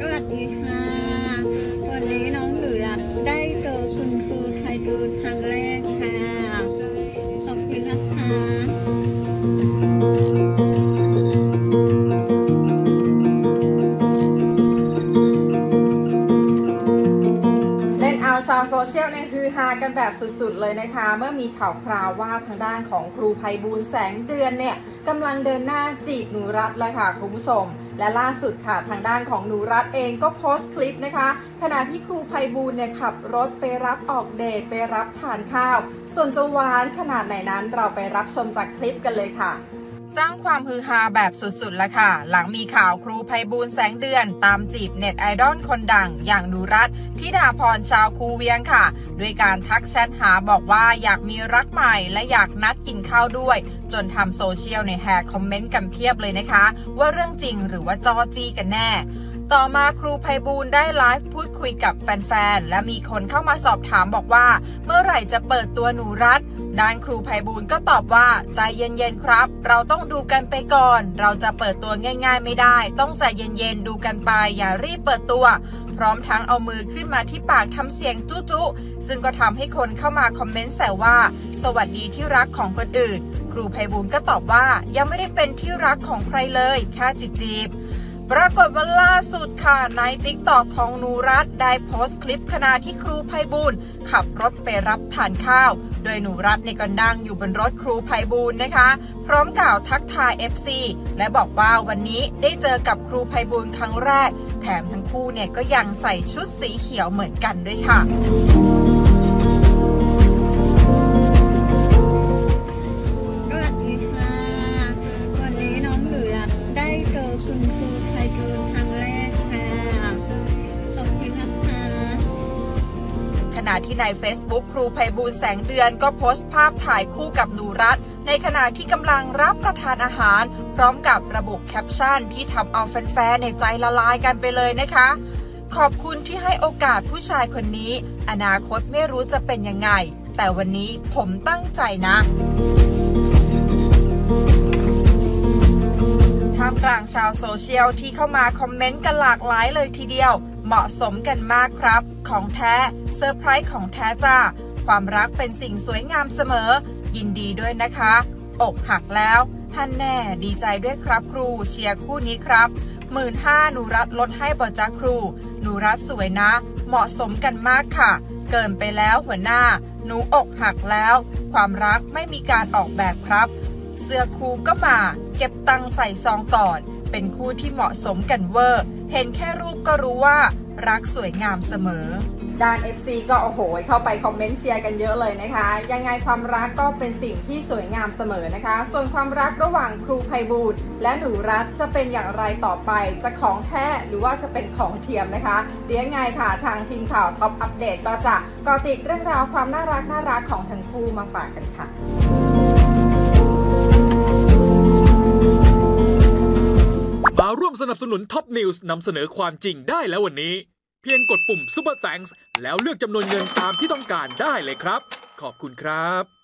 สวัสดีค่ะาวโซเชียลเนี่ยฮือฮากันแบบสุดๆเลยนะคะ เมื่อมีข่าวคราวว่าทางด้านของครูภัยบูลแสงเดือนเนี่ยกำลังเดินหน้าจีบหนูรัตแล้วค่ะคุณผู้ชม และล่าสุดค่ะทางด้านของหนูรัตเองก็โพสต์คลิปนะคะ ขณะที่ครูภัยบูลเนี่ยขับรถไปรับออกเดทไปรับทานข้าว ส่วนจะหวานขนาดไหนนั้นเราไปรับชมจากคลิปกันเลยค่ะ สร้างความฮือฮาแบบสุดๆละค่ะ หลังมีข่าวครูภัยบูลแสงเดือน ตามจีบเน็ตไอดอลคนดัง อย่างหนูรัตทิดาพรชาวคูเวียงค่ะ ด้วยการทักแชทหาบอกว่าอยากมีรักใหม่และอยากนัดกินข้าวด้วย จนทำโซเชียลในแฮกคอมเมนต์กันเพียบเลยนะคะ ว่าเรื่องจริงหรือว่าจอจี้กันแน่ต่อมาครูภัยบูลได้ไลฟ์พูดคุยกับแฟนๆ และมีคนเข้ามาสอบถามบอกว่า เมื่อไหร่จะเปิดตัวหนูรัต ด้านครูภัยบูลก็ตอบว่าใจเย็นๆครับ เราต้องดูกันไปก่อน เราจะเปิดตัวง่าย ๆ ไม่ได้ ต้องใจเย็นๆดูกันไป อย่ารีบเปิดตัว พร้อมทั้งเอามือขึ้นมาที่ปากทำเสียงจุ๊ๆซึ่งก็ทำให้คนเข้ามาคอมเมนต์แซวว่า สวัสดีที่รักของคนอื่น ครูภัยบูลก็ตอบว่ายังไม่ได้เป็นที่รักของใครเลยแค่จีบๆ ปรากฏว่าล่าสุดค่ะในติ๊กตอกของนูรัตได้โพสต์คลิปขณะที่ครูภัยบูลขับรถไปรับทานข้าว โดยหนูรัตในยก็นั่งอยู่บนรถครูภัยบูลนะคะ พร้อมกล่าวทักทาย FC และบอกว่าวันนี้ได้เจอกับครูภัยบูลครั้งแรก แถมทั้งคู่เนี่ยก็ยังใส่ชุดสีเขียวเหมือนกันด้วยค่ะ ณะที่ใน Facebook ครูภัยบูลแสงเดือนก็โพสต์ภาพถ่ายคู่กับหนูรัตในขณะที่กำลังรับประทานอาหาร พร้อมกับระบุแคปชั่นที่ทำเอาแฟนๆในใจละลายกันไปเลยนะคะ ขอบคุณที่ให้โอกาสผู้ชายคนนี้ อนาคตไม่รู้จะเป็นยังไง แต่วันนี้ผมตั้งใจนะท่ามกลางชาวโซเชียลที่เข้ามาคอมเมนต์กันหลากหลายเลยทีเดียว เหมาะสมกันมากครับ ของแท้เซอร์ไพรส์ของแท้จ้า ความรักเป็นสิ่งสวยงามเสมอ ยินดีด้วยนะคะ อกหักแล้วฮันแน่ดีใจด้วยครับครู เชียร์คู่นี้ครับหมื่นห้าหนูรัดลดให้บอจ้าครู หนูรัดสวยนะ เหมาะสมกันมากค่ะ เกินไปแล้วหัวหน้า หนูอกหักแล้ว ความรักไม่มีการออกแบบครับ เสื้อคู่ก็มา เก็บตังใส่ซองก่อน เป็นคู่ที่เหมาะสมกันเวอร์ เห็นแค่รูปก็รู้ว่า รักสวยงามเสมอ ด้าน FC ก็โอ้โห เข้าไปคอมเมนต์เชียร์กันเยอะเลยนะคะ ยังไงความรักก็เป็นสิ่งที่สวยงามเสมอนะคะ ส่วนความรักระหว่างครูไพบูลย์และหนูรัตน์จะเป็นอย่างไรต่อไป จะของแท้หรือว่าจะเป็นของเทียมนะคะเดี๋ยวยังไงค่ะทางทีมข่าว TOPUPDATE ก็จะเกาะติดเรื่องราวความน่ารักน่ารักของทั้งคู่มาฝากกันค่ะ ร่วมสนับสนุนท็อปนิวส์นำเสนอความจริงได้แล้ววันนี้ เพียงกดปุ่ม Super Thanks แล้วเลือกจำนวนเงินตามที่ต้องการได้เลยครับ ขอบคุณครับ